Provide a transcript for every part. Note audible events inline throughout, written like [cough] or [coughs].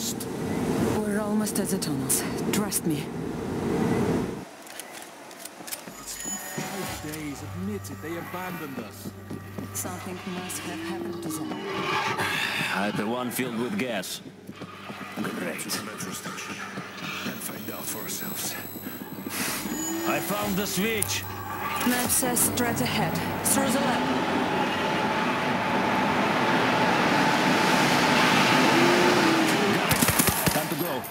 lost. We're almost at the tunnels. Trust me. It's been five days. Admit it. They abandoned us. Something must have happened to them. [sighs] Hyper one filled with gas. To the metro station and find out for ourselves. I found the switch. Map says straight ahead, through the lab. Time to go.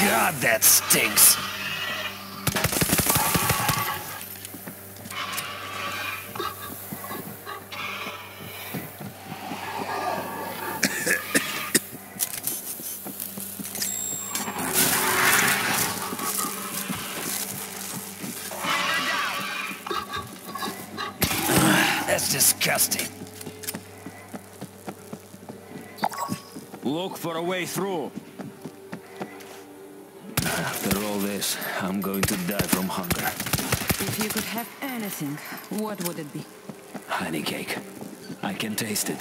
God, that stinks. [coughs] That's disgusting. Look for a way through. I'm going to die from hunger. If you could have anything, what would it be? Honey cake. I can taste it.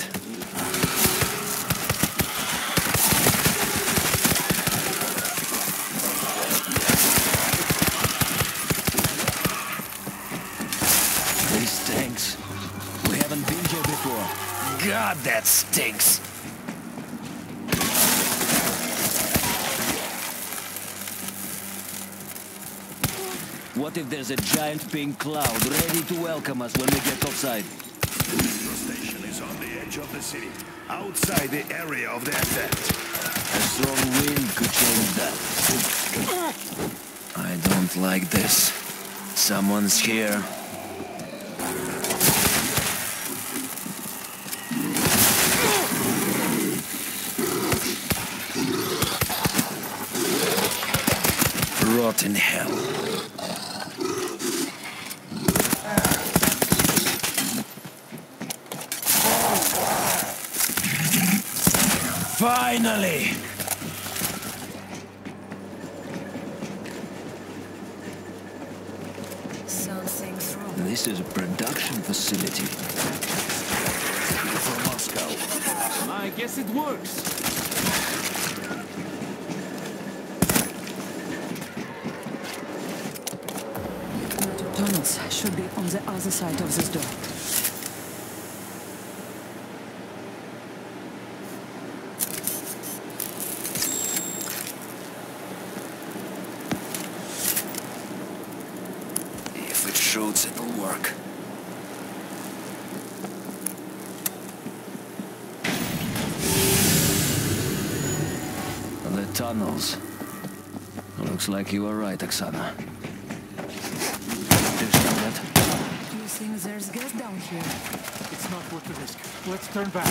This stinks. We haven't been here before. God, that stinks. What if there's a giant pink cloud ready to welcome us when we get outside? The metro station is on the edge of the city, outside the area of the ascent. A strong wind could change that. I don't like this. Someone's here. Rotten hell. Finally! Something's wrong. This is a production facility. From Moscow. I guess it works. Metro tunnels should be on the other side of this door. If it shoots, it'll work. The tunnels. Looks like you were right, Oksana. Do you smell that? Do you think there's gas down here? It's not worth the risk. Let's turn back.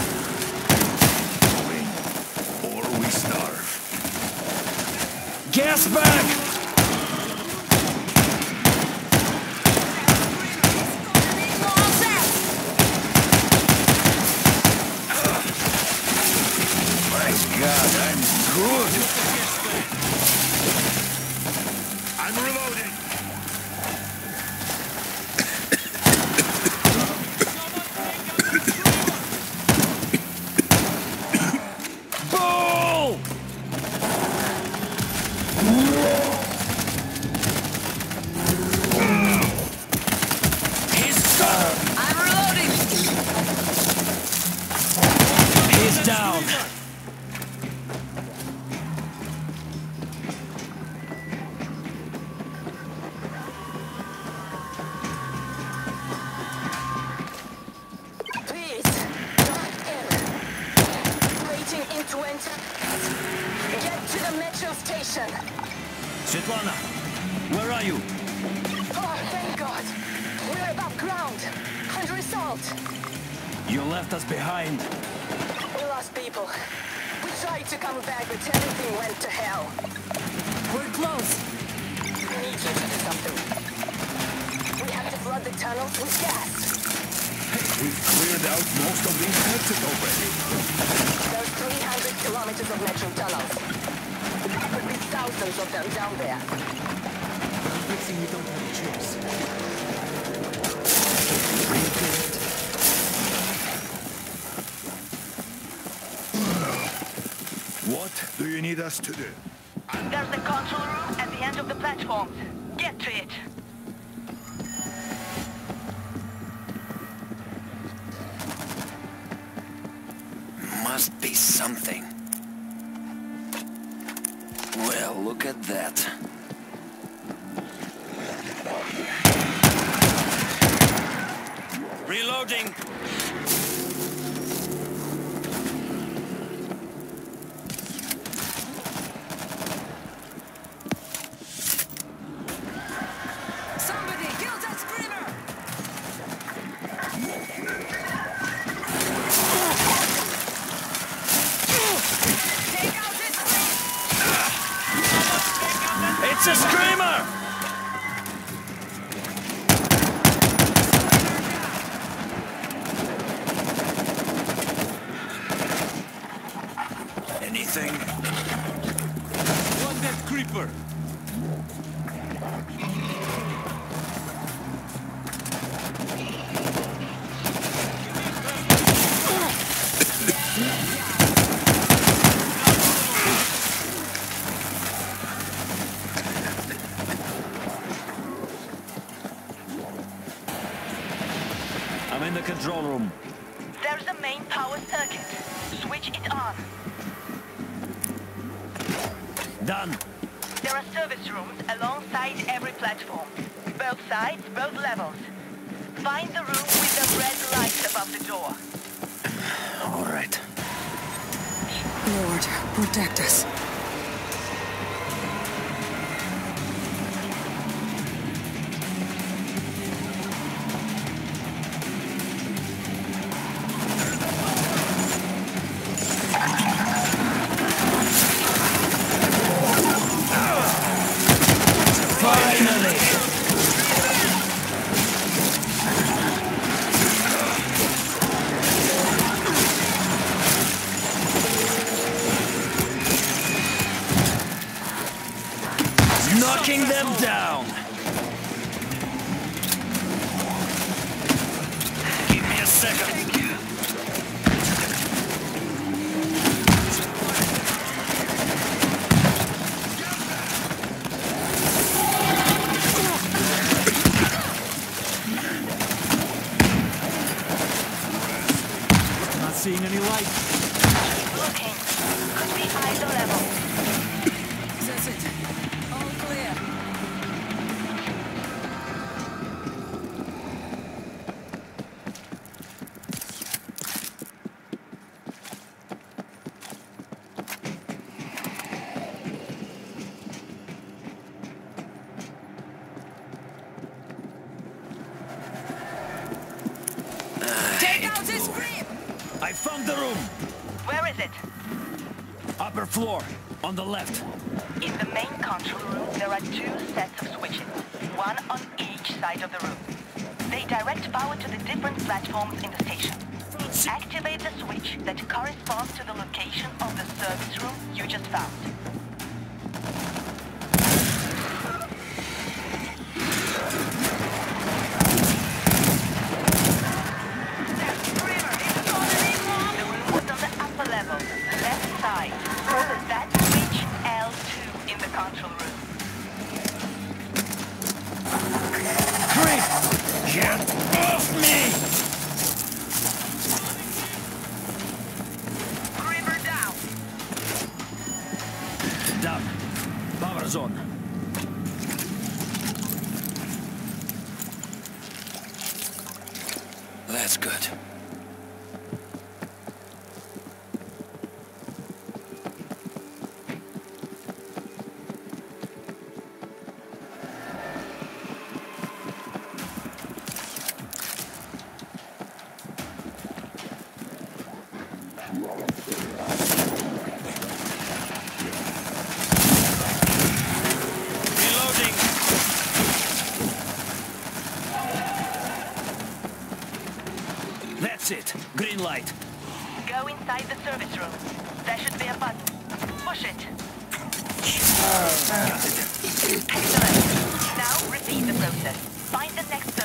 Or we starve. Gas back! Left us behind. We lost people. We tried to come back, but everything went to hell. We're close. We need you to do something. We have to flood the tunnels with gas. We've cleared out most of the infected already. There's 300 kilometers of metro tunnels. There could be thousands of them down there. I'm guessing we don't have a choice. Do you need us to do? There's the control room at the end of the platform. Get to it. Must be something. Well, look at that. Reloading! Creeper. Lord, protect us. Give I found the room. Where is it? Upper floor, on the left. In the main control room, there are two sets of switches, one on each side of the room. They direct power to the different platforms in the station. Activate the switch that corresponds to the location of the service room you just found. Green light. Go inside the service room. There should be a button. Push it. Excellent. Now repeat the process. Find the next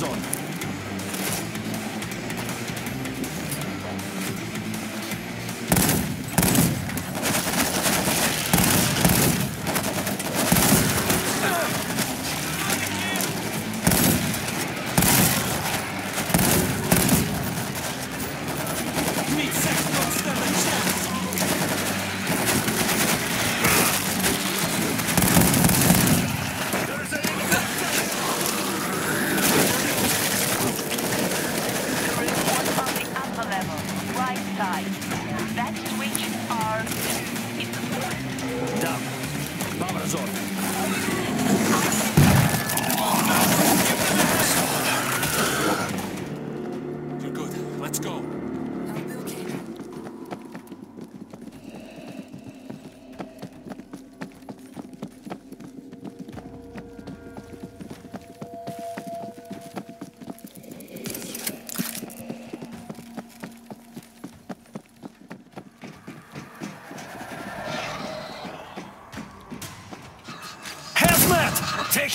Power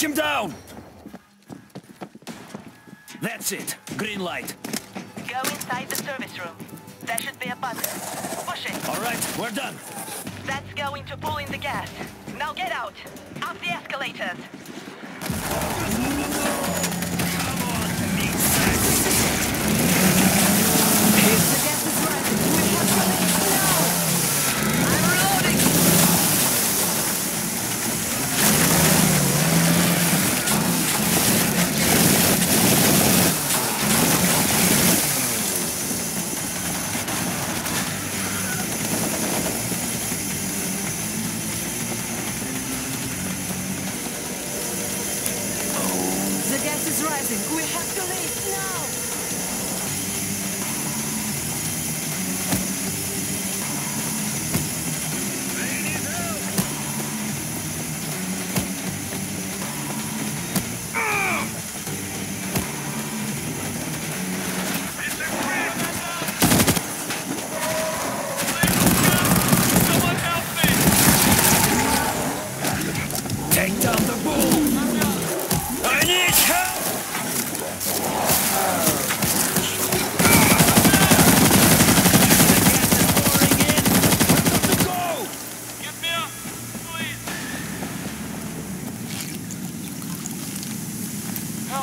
Take him down! That's it. Green light. Go inside the service room. There should be a button. Push it. All right, we're done. That's going to pull in the gas. Now get out. Up the escalators. The gas is rising. We have to leave now. I'm reloading. The gas is rising. We have to leave now.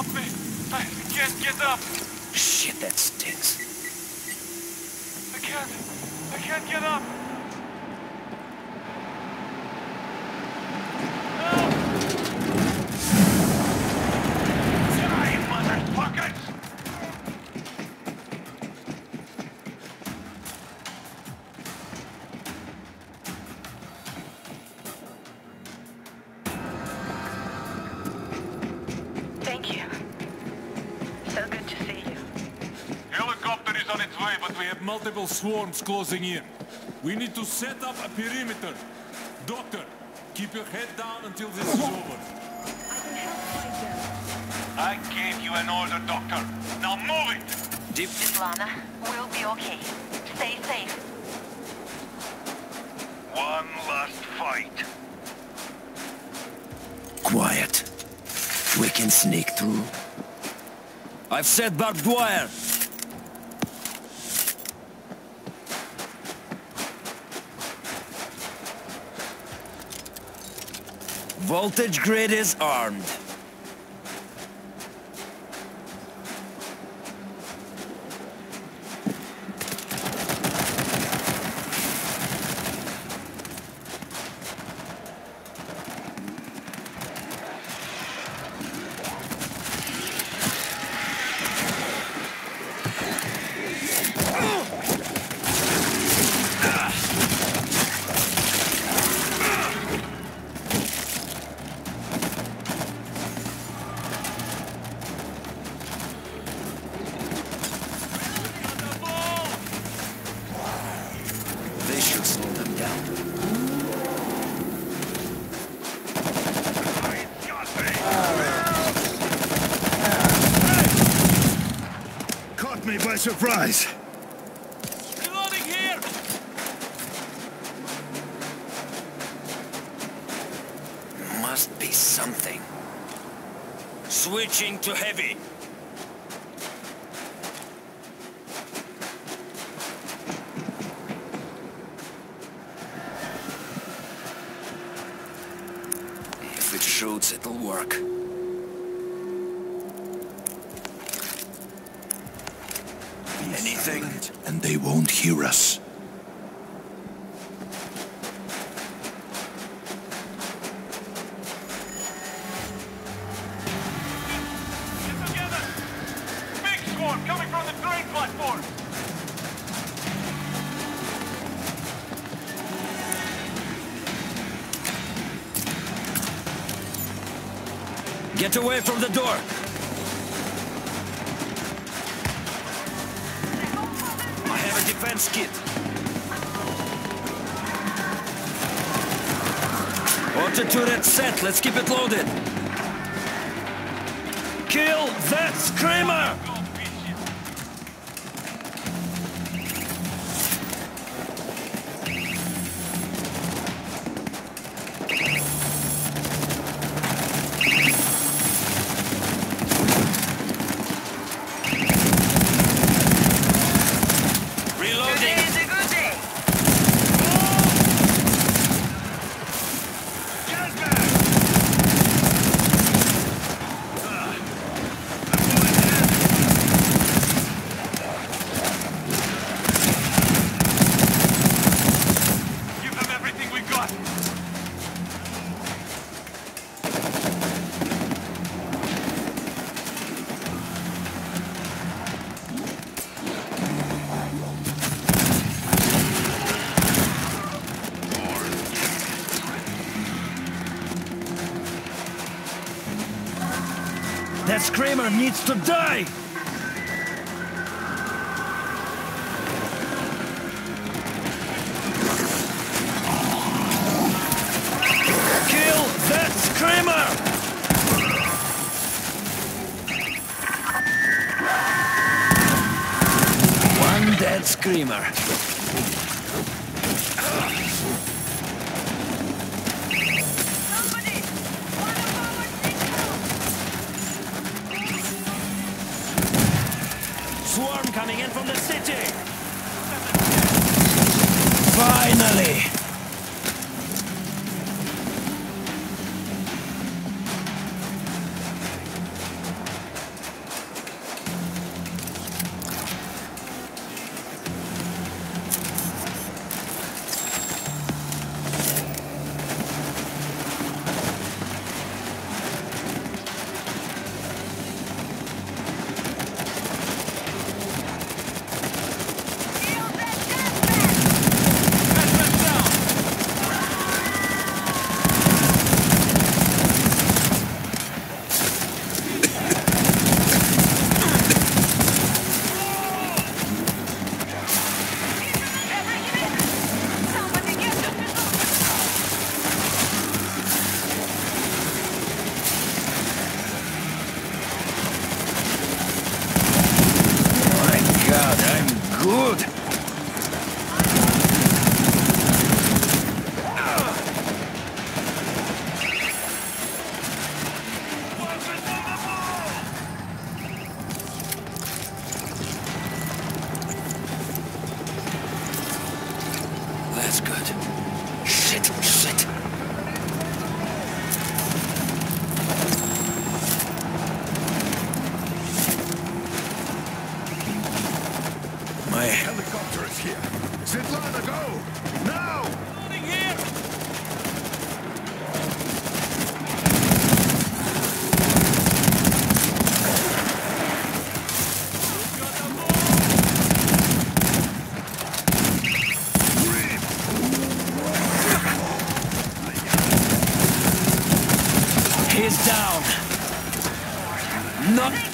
Help me. I can't get up. Shit, that stinks. I can't. I can't get up. We have multiple swarms closing in. We need to set up a perimeter. Doctor, keep your head down until this is over. I gave you an order, Doctor. Now move it! Deep. Svetlana, we'll be okay. Stay safe. One last fight. Quiet. We can sneak through. I've set barbed wire. Voltage grid is armed. by surprise. Reloading here! Must be something. Switching to heavy. Get away from the door! I have a defense kit. Auto turret set, let's keep it loaded. Kill that screamer! Screamer needs to die! down. Not.